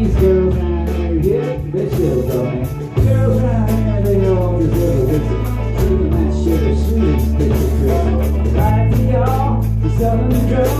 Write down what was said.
these girls out here, they'll go man. Girls out here, they all deserve a visit. Treating that shit as sweet as bitch is Bye to y'all, these southern girls.